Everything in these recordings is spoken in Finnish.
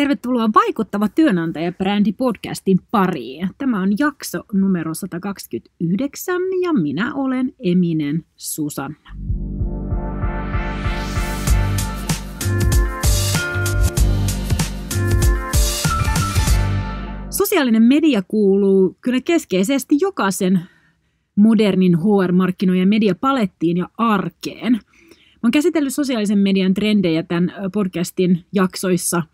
Tervetuloa Vaikuttava työnantaja-brändi podcastin pariin. Tämä on jakso numero 129 ja minä olen Eminen Susanna. Sosiaalinen media kuuluu kyllä keskeisesti jokaisen modernin HR-markkinoiden mediapalettiin ja arkeen. Olen käsitellyt sosiaalisen median trendejä tämän podcastin jaksoissa –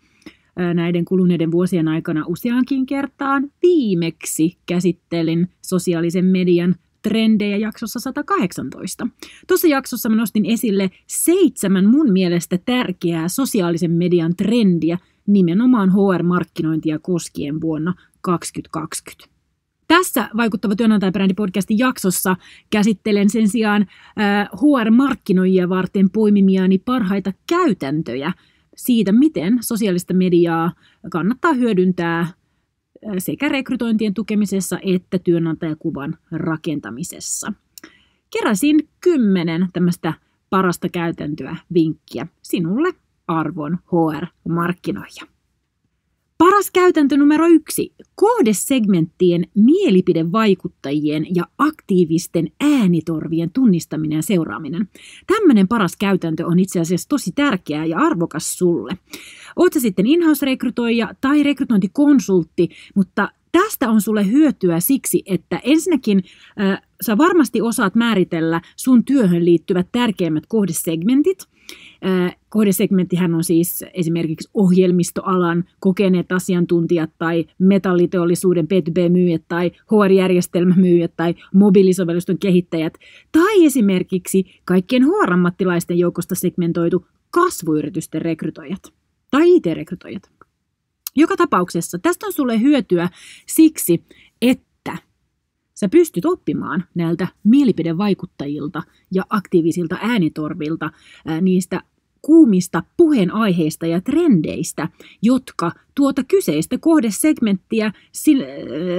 näiden kuluneiden vuosien aikana useankin kertaan. Viimeksi käsittelin sosiaalisen median trendejä jaksossa 118. Tuossa jaksossa mä nostin esille seitsemän mun mielestä tärkeää sosiaalisen median trendiä nimenomaan HR-markkinointia koskien vuonna 2020. Tässä vaikuttava työnantajabrändi podcastin jaksossa käsittelen sen sijaan HR-markkinoijia varten poimimiani parhaita käytäntöjä – siitä, miten sosiaalista mediaa kannattaa hyödyntää sekä rekrytointien tukemisessa että työnantajakuvan rakentamisessa. Keräsin kymmenen tämmöistä parasta käytäntöä vinkkiä sinulle arvon HR-markkinoija. Paras käytäntö numero yksi. Kohdesegmenttien mielipidevaikuttajien ja aktiivisten äänitorvien tunnistaminen ja seuraaminen. Tämmöinen paras käytäntö on itse asiassa tosi tärkeää ja arvokas sulle. Oot sä sitten in-house-rekrytoija tai rekrytointikonsultti, mutta tästä on sulle hyötyä siksi, että ensinnäkin äh, sä varmasti osaat määritellä sun työhön liittyvät tärkeimmät kohdesegmentit – Kohdesegmenttihän on siis esimerkiksi ohjelmistoalan kokeneet asiantuntijat tai metalliteollisuuden B2B-myyjät tai HR-järjestelmämyyjät tai mobiilisovellusten kehittäjät tai esimerkiksi kaikkien HR-ammattilaisten joukosta segmentoitu kasvuyritysten rekrytoijat tai IT-rekrytoijat. Joka tapauksessa tästä on sulle hyötyä siksi, että Sä pystyt oppimaan näiltä mielipidevaikuttajilta ja aktiivisilta äänitorvilta niistä kuumista puheenaiheista ja trendeistä, jotka tuota kyseistä kohdesegmenttiä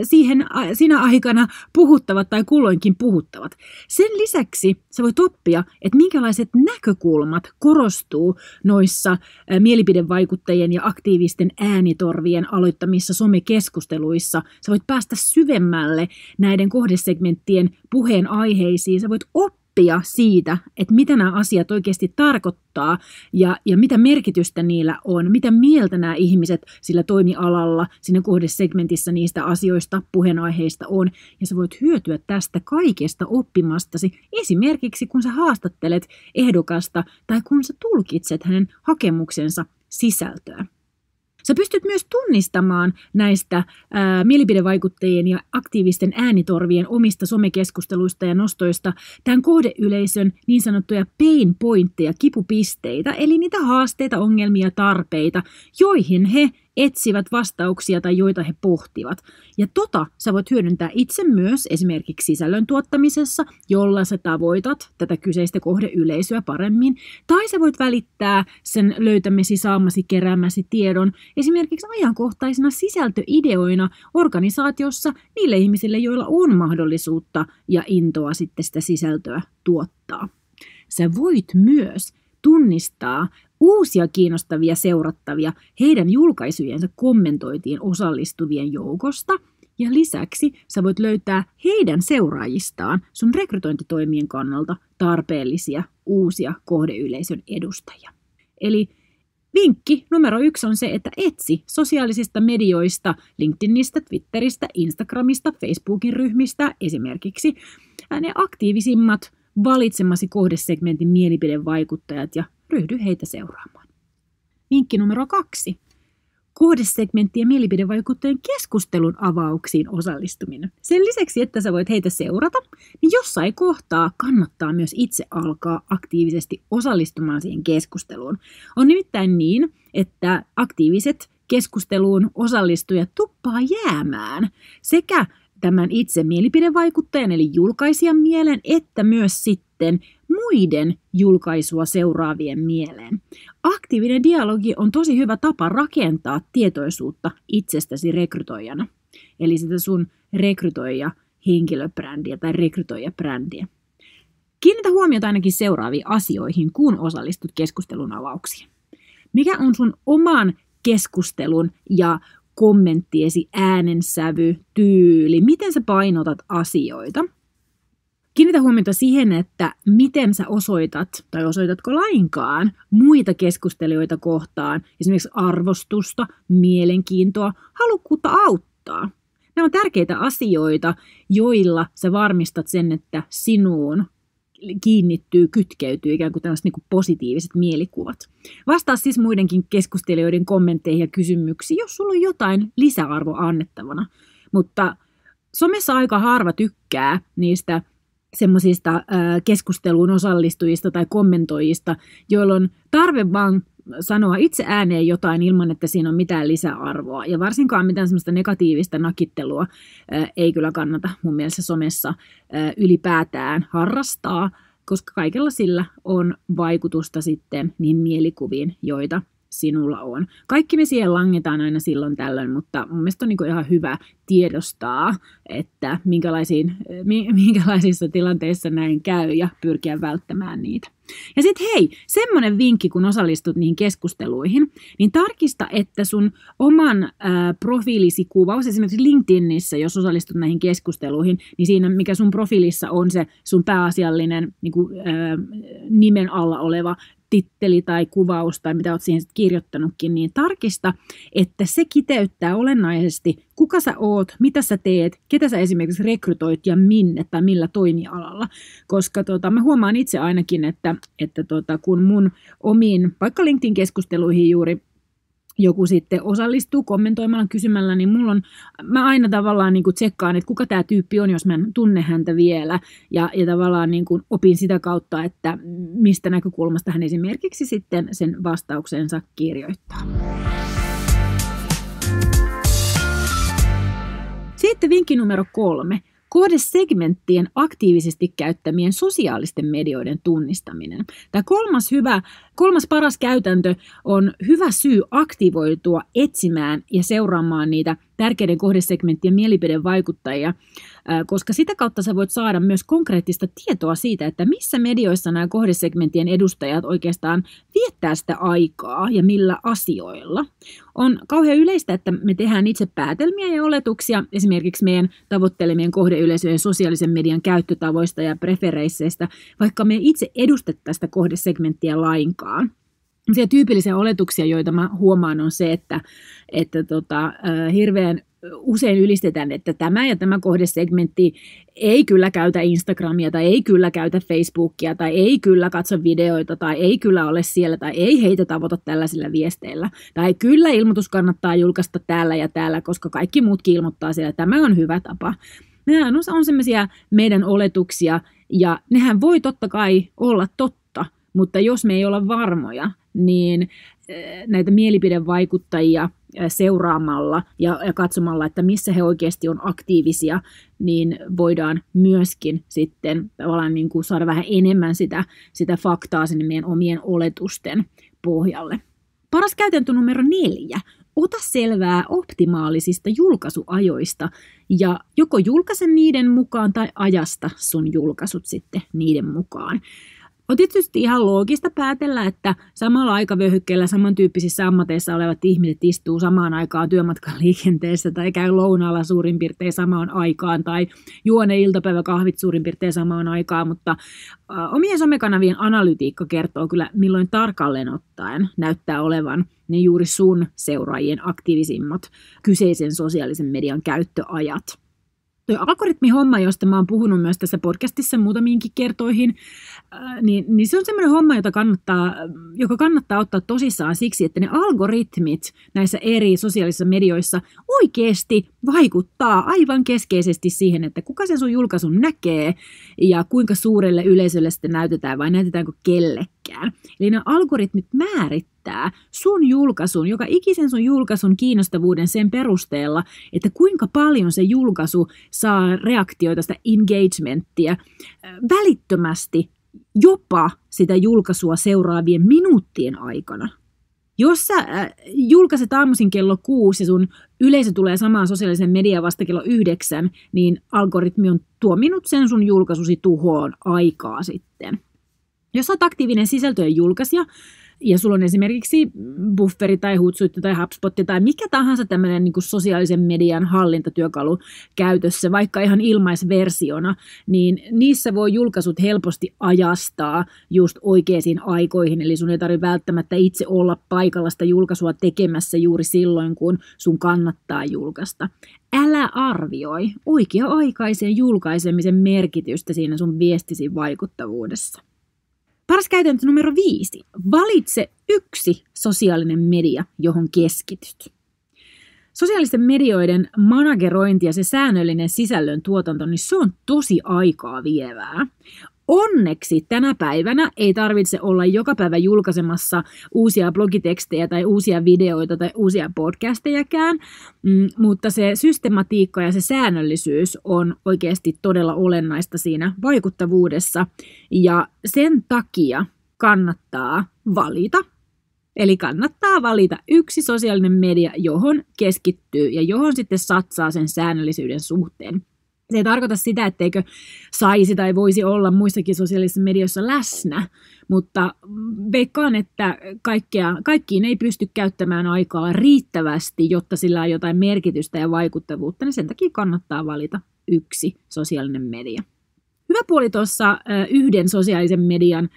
siihen, sinä aikana puhuttavat tai kulloinkin puhuttavat. Sen lisäksi sä voit oppia, että minkälaiset näkökulmat korostuu noissa mielipidevaikuttajien ja aktiivisten äänitorvien aloittamissa somekeskusteluissa. Sä voit päästä syvemmälle näiden kohdesegmenttien puheenaiheisiin. Sä voit oppia oppia siitä, että mitä nämä asiat oikeasti tarkoittaa ja, ja mitä merkitystä niillä on, mitä mieltä nämä ihmiset sillä toimialalla, siinä kohdesegmentissä niistä asioista, puheenaiheista on. Ja sä voit hyötyä tästä kaikesta oppimastasi, esimerkiksi kun sä haastattelet ehdokasta tai kun sä tulkitset hänen hakemuksensa sisältöä. Sä pystyt myös tunnistamaan näistä ää, mielipidevaikuttajien ja aktiivisten äänitorvien omista somekeskusteluista ja nostoista tämän kohdeyleisön niin sanottuja pain pointteja, kipupisteitä, eli niitä haasteita, ongelmia, tarpeita, joihin he etsivät vastauksia tai joita he pohtivat. Ja tota sä voit hyödyntää itse myös esimerkiksi sisällön tuottamisessa, jolla sä tavoitat tätä kyseistä kohdeyleisöä paremmin. Tai sä voit välittää sen löytämesi, saamasi, keräämäsi tiedon esimerkiksi ajankohtaisina sisältöideoina organisaatiossa niille ihmisille, joilla on mahdollisuutta ja intoa sitten sitä sisältöä tuottaa. Sä voit myös tunnistaa uusia kiinnostavia seurattavia heidän julkaisujensa kommentoitiin osallistuvien joukosta. Ja lisäksi sä voit löytää heidän seuraajistaan sun rekrytointitoimien kannalta tarpeellisia uusia kohdeyleisön edustajia. Eli Vinkki numero yksi on se, että etsi sosiaalisista medioista, LinkedInistä, Twitteristä, Instagramista, Facebookin ryhmistä esimerkiksi ne aktiivisimmat valitsemasi kohdesegmentin mielipidevaikuttajat ja ryhdy heitä seuraamaan. Vinkki numero kaksi. Kohdesegmenttien mielipidevaikuttajien keskustelun avauksiin osallistuminen. Sen lisäksi, että sä voit heitä seurata, niin jossain kohtaa kannattaa myös itse alkaa aktiivisesti osallistumaan siihen keskusteluun. On nimittäin niin, että aktiiviset keskusteluun osallistujat tuppaa jäämään sekä tämän itse mielipidevaikuttajan eli julkaisijan mielen, että myös sitten muiden julkaisua seuraavien mieleen. Aktiivinen dialogi on tosi hyvä tapa rakentaa tietoisuutta itsestäsi rekrytoijana. Eli sitä sun rekrytoija henkilöbrändiä tai rekrytoijabrändiä. Kiinnitä huomiota ainakin seuraaviin asioihin, kun osallistut keskustelun avauksiin. Mikä on sun oman keskustelun ja kommenttiesi äänensävy, tyyli, miten sä painotat asioita. Kiinnitä huomiota siihen, että miten sä osoitat, tai osoitatko lainkaan, muita keskustelijoita kohtaan, esimerkiksi arvostusta, mielenkiintoa, halukkuutta auttaa. Nämä on tärkeitä asioita, joilla sä varmistat sen, että sinuun kiinnittyy, kytkeytyy ikään kuin tällaiset niin positiiviset mielikuvat. Vastaa siis muidenkin keskustelijoiden kommentteihin ja kysymyksiin, jos sulla on jotain lisäarvoa annettavana. Mutta somessa aika harva tykkää niistä semmoisista keskusteluun osallistujista tai kommentoijista, joilla on tarve vaan sanoa itse ääneen jotain ilman, että siinä on mitään lisäarvoa. Ja varsinkaan mitään semmoista negatiivista nakittelua ei kyllä kannata mun mielestä somessa ylipäätään harrastaa, koska kaikella sillä on vaikutusta sitten niin mielikuviin, joita sinulla on. Kaikki me siihen langetaan aina silloin tällöin, mutta mun mielestä on niin ihan hyvä tiedostaa, että minkälaisiin, minkälaisissa tilanteissa näin käy ja pyrkiä välttämään niitä. Ja sitten hei, semmoinen vinkki, kun osallistut niihin keskusteluihin, niin tarkista, että sun oman äh, profiilisi kuvaus, esimerkiksi LinkedInissä, jos osallistut näihin keskusteluihin, niin siinä, mikä sun profiilissa on se sun pääasiallinen niin kuin, äh, nimen alla oleva titteli tai kuvaus tai mitä olet siihen kirjoittanutkin, niin tarkista, että se kiteyttää olennaisesti, kuka sä oot, mitä sä teet, ketä sä esimerkiksi rekrytoit ja minne tai millä toimialalla. Koska tota, mä huomaan itse ainakin, että, että tota, kun mun omiin, vaikka LinkedIn-keskusteluihin juuri joku sitten osallistuu kommentoimalla, kysymällä, niin mulla on, mä aina tavallaan niin kuin tsekkaan, että kuka tämä tyyppi on, jos mä en tunne häntä vielä, ja, ja tavallaan niin kuin opin sitä kautta, että mistä näkökulmasta hän esimerkiksi sitten sen vastauksensa kirjoittaa. Sitten vinkki numero kolme. Kohdesegmenttien aktiivisesti käyttämien sosiaalisten medioiden tunnistaminen. Tämä kolmas hyvä, kolmas paras käytäntö on hyvä syy aktivoitua etsimään ja seuraamaan niitä tärkeiden kohdesegmenttien mielipidevaikuttajia, koska sitä kautta sä voit saada myös konkreettista tietoa siitä, että missä medioissa nämä kohdesegmenttien edustajat oikeastaan viettää sitä aikaa ja millä asioilla. On kauhean yleistä, että me tehdään itse päätelmiä ja oletuksia esimerkiksi meidän tavoittelemien kohdeyleisöjen sosiaalisen median käyttötavoista ja prefereisseistä, vaikka me itse edustettaisiin sitä kohdesegmenttiä lainkaan. Se tyypillisiä oletuksia, joita mä huomaan, on se, että, että tota, hirveän usein ylistetään, että tämä ja tämä kohdesegmentti ei kyllä käytä Instagramia tai ei kyllä käytä Facebookia tai ei kyllä katso videoita tai ei kyllä ole siellä tai ei heitä tavoita tällaisilla viesteillä. Tai kyllä ilmoitus kannattaa julkaista täällä ja täällä, koska kaikki muutkin ilmoittaa siellä. Tämä on hyvä tapa. Nämä on, on sellaisia meidän oletuksia ja nehän voi totta kai olla totta, mutta jos me ei olla varmoja, niin näitä mielipidevaikuttajia seuraamalla ja, ja katsomalla, että missä he oikeasti on aktiivisia, niin voidaan myöskin sitten tavallaan niin kuin saada vähän enemmän sitä, sitä faktaa sinne meidän omien oletusten pohjalle. Paras käytäntö numero neljä. Ota selvää optimaalisista julkaisuajoista ja joko julkaise niiden mukaan tai ajasta sun julkaisut sitten niiden mukaan. On tietysti ihan loogista päätellä, että samalla aikavyöhykkeellä samantyyppisissä ammateissa olevat ihmiset istuu samaan aikaan työmatkan liikenteessä tai käy lounaalla suurin piirtein samaan aikaan tai juone iltapäiväkahvit suurin piirtein samaan aikaan, mutta omien somekanavien analytiikka kertoo kyllä milloin tarkalleen ottaen näyttää olevan ne juuri sun seuraajien aktiivisimmat kyseisen sosiaalisen median käyttöajat. Toi algoritmihomma, josta mä oon puhunut myös tässä podcastissa muutamiinkin kertoihin, niin, niin se on semmoinen homma, jota kannattaa, joka kannattaa ottaa tosissaan siksi, että ne algoritmit näissä eri sosiaalisissa medioissa oikeasti vaikuttaa aivan keskeisesti siihen, että kuka sen sun julkaisun näkee ja kuinka suurelle yleisölle sitten näytetään vai näytetäänkö kellekään. Eli ne algoritmit määrittää sun julkaisun, joka ikisen sun julkaisun kiinnostavuuden sen perusteella, että kuinka paljon se julkaisu saa reaktioita, sitä engagementtia välittömästi jopa sitä julkaisua seuraavien minuuttien aikana. Jos sä äh, julkaiset aamuisin kello kuusi ja sun yleisö tulee samaan sosiaalisen mediaan vasta kello yhdeksän, niin algoritmi on tuominut sen sun julkaisusi tuhoon aikaa sitten. Jos olet aktiivinen sisältöjen julkaisija, ja sulla on esimerkiksi bufferi tai Hootsuite tai HubSpot tai mikä tahansa tämmöinen niin sosiaalisen median hallintatyökalu käytössä, vaikka ihan ilmaisversiona, niin niissä voi julkaisut helposti ajastaa just oikeisiin aikoihin, eli sun ei tarvitse välttämättä itse olla paikalla sitä julkaisua tekemässä juuri silloin, kun sun kannattaa julkaista. Älä arvioi oikea-aikaisen julkaisemisen merkitystä siinä sun viestisi vaikuttavuudessa. Paras käytäntö numero viisi. Valitse yksi sosiaalinen media, johon keskityt. Sosiaalisten medioiden managerointi ja se säännöllinen sisällön tuotanto, niin se on tosi aikaa vievää. Onneksi tänä päivänä ei tarvitse olla joka päivä julkaisemassa uusia blogitekstejä tai uusia videoita tai uusia podcastejakään, mm, mutta se systematiikka ja se säännöllisyys on oikeasti todella olennaista siinä vaikuttavuudessa ja sen takia kannattaa valita Eli kannattaa valita yksi sosiaalinen media, johon keskittyy ja johon sitten satsaa sen säännöllisyyden suhteen. Se ei tarkoita sitä, etteikö saisi tai voisi olla muissakin sosiaalisissa medioissa läsnä, mutta veikkaan, että kaikkea, kaikkiin ei pysty käyttämään aikaa riittävästi, jotta sillä on jotain merkitystä ja vaikuttavuutta, niin sen takia kannattaa valita yksi sosiaalinen media. Hyvä puoli tuossa yhden sosiaalisen median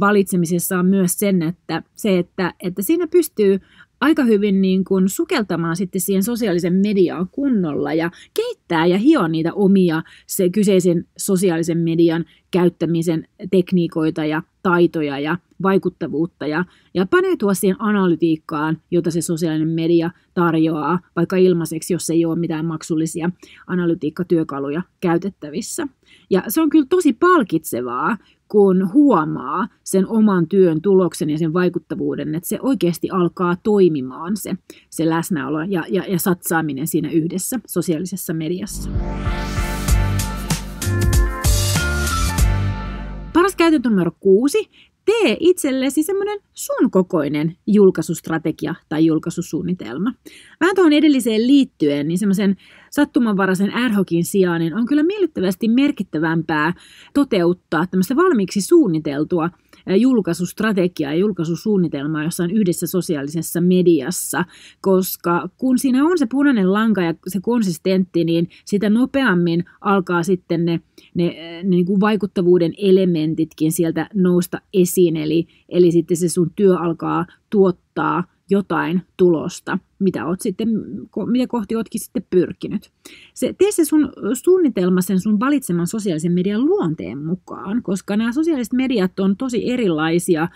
valitsemisessa on myös sen, että, se, että, että siinä pystyy aika hyvin niin kuin sukeltamaan sitten siihen sosiaalisen mediaan kunnolla ja keittää ja hioa niitä omia se kyseisen sosiaalisen median käyttämisen tekniikoita ja taitoja ja vaikuttavuutta ja, ja paneutua siihen analytiikkaan, jota se sosiaalinen media tarjoaa, vaikka ilmaiseksi, jos ei ole mitään maksullisia analytiikkatyökaluja käytettävissä. Ja se on kyllä tosi palkitsevaa, kun huomaa sen oman työn tuloksen ja sen vaikuttavuuden, että se oikeasti alkaa toimimaan se, se läsnäolo ja, ja, ja satsaaminen siinä yhdessä sosiaalisessa mediassa. Paras käytäntö numero kuusi tee itsellesi semmoinen sun kokoinen julkaisustrategia tai julkaisusuunnitelma. Vähän tuohon edelliseen liittyen, niin semmoisen sattumanvaraisen ad hocin sijaan niin on kyllä miellyttävästi merkittävämpää toteuttaa tämmöistä valmiiksi suunniteltua julkaisustrategiaa ja julkaisusuunnitelmaa jossain yhdessä sosiaalisessa mediassa, koska kun siinä on se punainen lanka ja se konsistentti, niin sitä nopeammin alkaa sitten ne, ne, ne niin kuin vaikuttavuuden elementitkin sieltä nousta esiin, eli, eli sitten se sun työ alkaa tuottaa jotain tulosta, mitä, oot sitten, mitä kohti ootkin sitten pyrkinyt. Se, tee se sun suunnitelma sen sun valitseman sosiaalisen median luonteen mukaan, koska nämä sosiaaliset mediat on tosi erilaisia äh,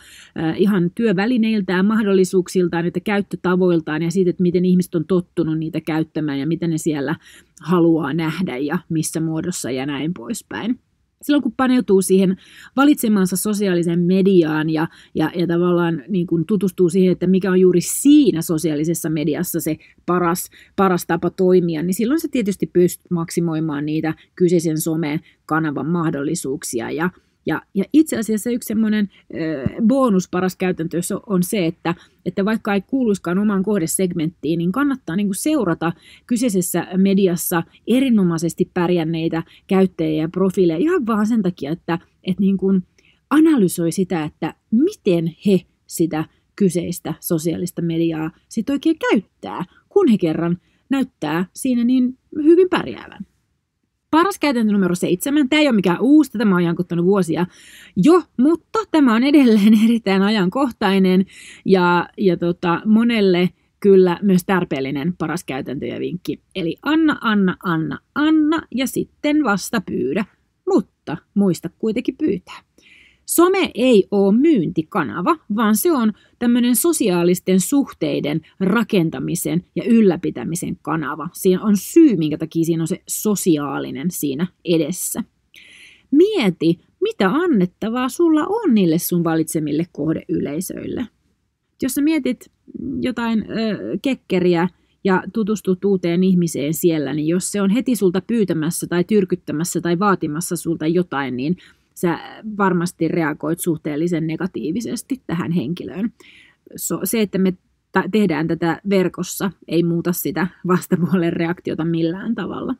ihan työvälineiltään, mahdollisuuksiltaan, että käyttötavoiltaan ja siitä, että miten ihmiset on tottunut niitä käyttämään ja mitä ne siellä haluaa nähdä ja missä muodossa ja näin poispäin silloin kun paneutuu siihen valitsemansa sosiaaliseen mediaan ja, ja, ja tavallaan niin kuin tutustuu siihen, että mikä on juuri siinä sosiaalisessa mediassa se paras, paras tapa toimia, niin silloin se tietysti pystyt maksimoimaan niitä kyseisen someen kanavan mahdollisuuksia ja, ja, ja itse asiassa yksi semmoinen bonus paras käytäntö on se, että, että vaikka ei kuuluiskaan omaan kohdesegmenttiin, niin kannattaa niin kuin seurata kyseisessä mediassa erinomaisesti pärjänneitä käyttäjiä ja profiileja ihan vaan sen takia, että, että niin kuin analysoi sitä, että miten he sitä kyseistä sosiaalista mediaa sitten oikein käyttää, kun he kerran näyttää siinä niin hyvin pärjäävän. Paras käytäntö numero seitsemän. Tämä ei ole mikään uusi, tämä on ajankottanut vuosia jo, mutta tämä on edelleen erittäin ajankohtainen ja, ja tota, monelle kyllä myös tarpeellinen paras käytäntö ja vinkki. Eli anna, anna, anna, anna ja sitten vasta pyydä, mutta muista kuitenkin pyytää. Some ei ole myyntikanava, vaan se on tämmöinen sosiaalisten suhteiden rakentamisen ja ylläpitämisen kanava. Siinä on syy, minkä takia siinä on se sosiaalinen siinä edessä. Mieti, mitä annettavaa sulla on niille sun valitsemille kohdeyleisöille. Jos sä mietit jotain ö, kekkeriä ja tutustut uuteen ihmiseen siellä, niin jos se on heti sulta pyytämässä tai tyrkyttämässä tai vaatimassa sulta jotain, niin sä varmasti reagoit suhteellisen negatiivisesti tähän henkilöön. Se, että me tehdään tätä verkossa, ei muuta sitä vastapuolen reaktiota millään tavalla.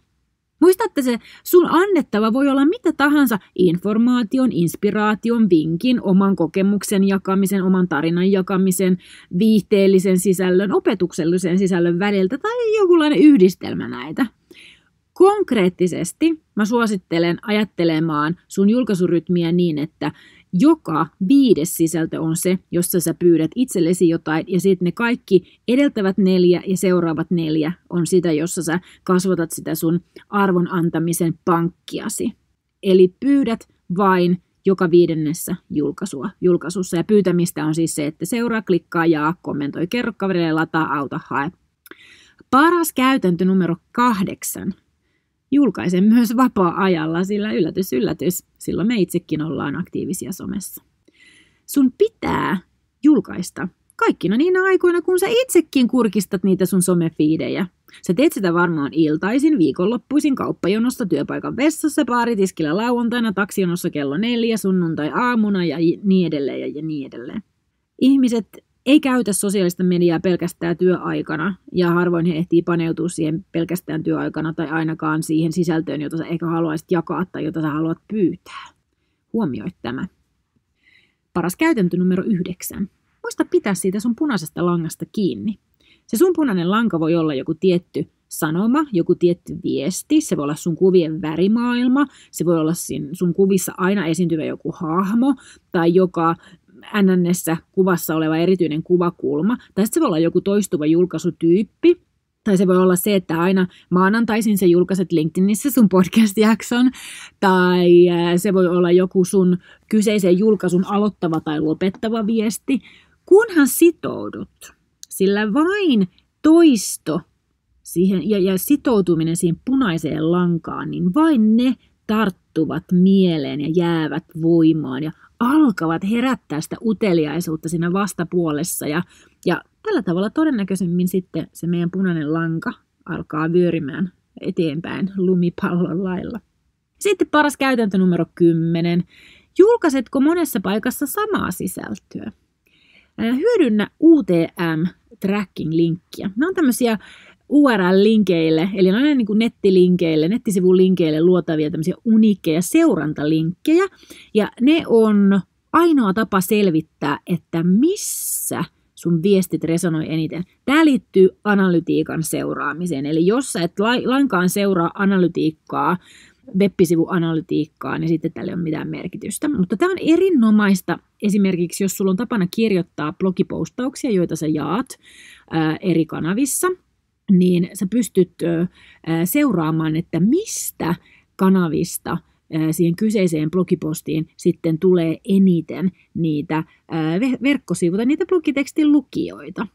Muista, että se sun annettava voi olla mitä tahansa informaation, inspiraation, vinkin, oman kokemuksen jakamisen, oman tarinan jakamisen, viihteellisen sisällön, opetuksellisen sisällön väliltä tai jokinlainen yhdistelmä näitä. Konkreettisesti mä suosittelen ajattelemaan sun julkaisurytmiä niin, että joka viides sisältö on se, jossa sä pyydät itsellesi jotain, ja sitten ne kaikki edeltävät neljä ja seuraavat neljä on sitä, jossa sä kasvatat sitä sun arvon antamisen pankkiasi. Eli pyydät vain joka viidennessä julkaisua, julkaisussa. Ja pyytämistä on siis se, että seuraa, klikkaa, jaa, kommentoi, kerro kaverille, lataa, auta, hae. Paras käytäntö numero kahdeksan julkaisen myös vapaa-ajalla, sillä yllätys, yllätys, silloin me itsekin ollaan aktiivisia somessa. Sun pitää julkaista kaikkina niinä aikoina, kun sä itsekin kurkistat niitä sun somefiidejä. Sä teet sitä varmaan iltaisin, viikonloppuisin, kauppajonossa, työpaikan vessassa, baaritiskillä lauantaina, taksijonossa kello neljä, sunnuntai aamuna ja niin edelleen ja, niin edelleen. Ihmiset ei käytä sosiaalista mediaa pelkästään työaikana, ja harvoin he ehtii paneutua siihen pelkästään työaikana tai ainakaan siihen sisältöön, jota sä ehkä haluaisit jakaa tai jota sä haluat pyytää. Huomioi tämä. Paras käytäntö numero yhdeksän. Muista pitää siitä sun punaisesta langasta kiinni. Se sun punainen lanka voi olla joku tietty sanoma, joku tietty viesti, se voi olla sun kuvien värimaailma, se voi olla sun kuvissa aina esiintyvä joku hahmo tai joka NNssä kuvassa oleva erityinen kuvakulma, sitten se voi olla joku toistuva julkaisutyyppi, tai se voi olla se, että aina maanantaisin se julkaiset LinkedInissä sun podcast-jakson, tai se voi olla joku sun kyseisen julkaisun aloittava tai lopettava viesti, kunhan sitoudut. Sillä vain toisto siihen, ja, ja sitoutuminen siihen punaiseen lankaan, niin vain ne tarttuvat mieleen ja jäävät voimaan ja alkavat herättää sitä uteliaisuutta siinä vastapuolessa ja, ja tällä tavalla todennäköisemmin sitten se meidän punainen lanka alkaa vyörimään eteenpäin lumipallon lailla. Sitten paras käytäntö numero 10. Julkaisetko monessa paikassa samaa sisältöä? Hyödynnä UTM tracking-linkkiä. Nämä on tämmöisiä URL-linkeille, eli noin niin kuin nettilinkeille, nettisivun linkeille luotavia tämmöisiä uniikkeja seurantalinkkejä, ja ne on ainoa tapa selvittää, että missä sun viestit resonoi eniten. Tämä liittyy analytiikan seuraamiseen, eli jos sä et lainkaan seuraa analytiikkaa, web-sivuanalytiikkaa, niin sitten tällä ei ole mitään merkitystä. Mutta tämä on erinomaista esimerkiksi, jos sulla on tapana kirjoittaa blogipostauksia, joita sä jaat ää, eri kanavissa – niin sä pystyt seuraamaan, että mistä kanavista siihen kyseiseen blogipostiin sitten tulee eniten niitä verkkosivuja, niitä blogitekstin lukijoita.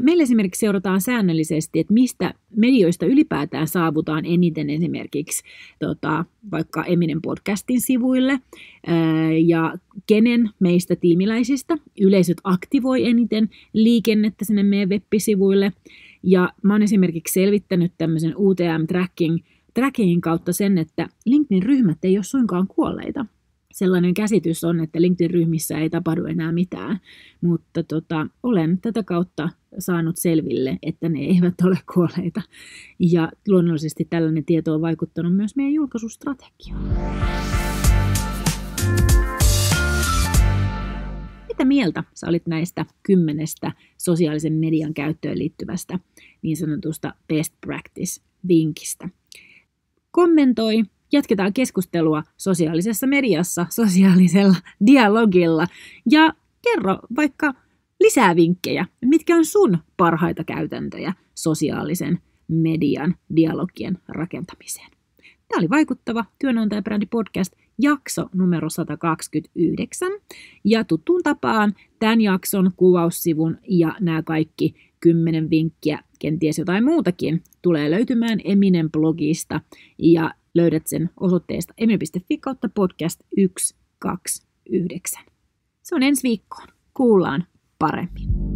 Meillä esimerkiksi seurataan säännöllisesti, että mistä medioista ylipäätään saavutaan eniten esimerkiksi tota, vaikka Eminen podcastin sivuille ja kenen meistä tiimiläisistä yleisöt aktivoi eniten liikennettä sinne meidän web-sivuille – ja mä oon esimerkiksi selvittänyt tämmöisen UTM-tracking trackingin kautta sen, että LinkedIn-ryhmät ei ole suinkaan kuolleita. Sellainen käsitys on, että LinkedIn-ryhmissä ei tapahdu enää mitään, mutta tota, olen tätä kautta saanut selville, että ne eivät ole kuolleita. Ja luonnollisesti tällainen tieto on vaikuttanut myös meidän julkaisustrategiaan. Mitä mieltä sä olit näistä kymmenestä sosiaalisen median käyttöön liittyvästä niin sanotusta best practice-vinkistä? Kommentoi, jatketaan keskustelua sosiaalisessa mediassa, sosiaalisella dialogilla ja kerro vaikka lisää vinkkejä, mitkä on sun parhaita käytäntöjä sosiaalisen median dialogien rakentamiseen. Tämä oli Vaikuttava työnantajabrändi podcast jakso numero 129. Ja tuttuun tapaan tämän jakson kuvaussivun ja nämä kaikki kymmenen vinkkiä, kenties jotain muutakin, tulee löytymään Eminen blogista ja löydät sen osoitteesta eminen.fi kautta podcast 129. Se on ensi viikkoon. Kuullaan paremmin.